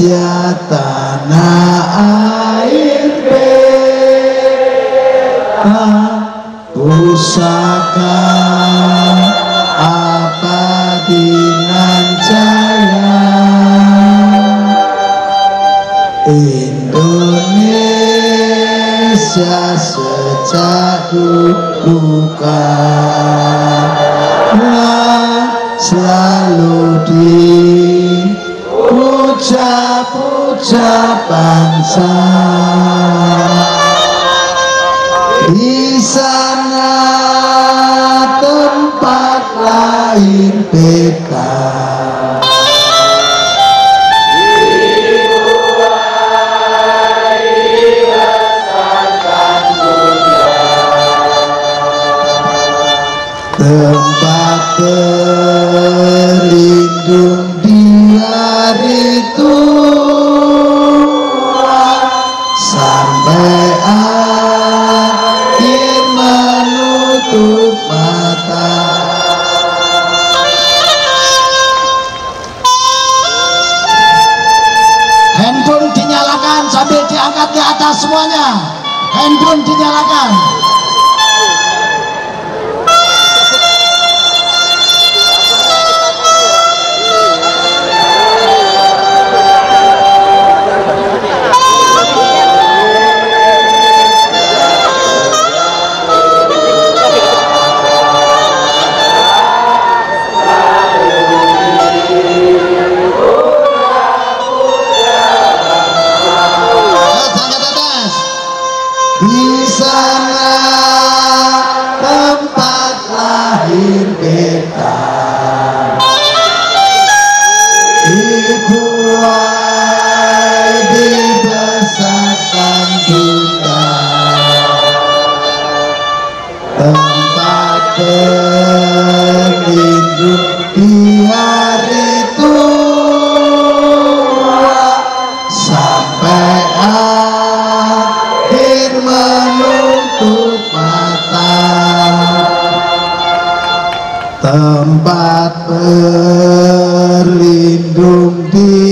Indonesia tanah air beta pusaka abadi dinancaya jaya Indonesia sejak dibuka nah, selalu di puja-puja bangsa. Di sana tempat lahir beta tempat berlindung di hari tua diangkat ke atas semuanya. Handphone dinyalakan beta Ikuai dibesarkan bunda Tempat berlindung di hari tua sampai akhir menutup tempat berlindung di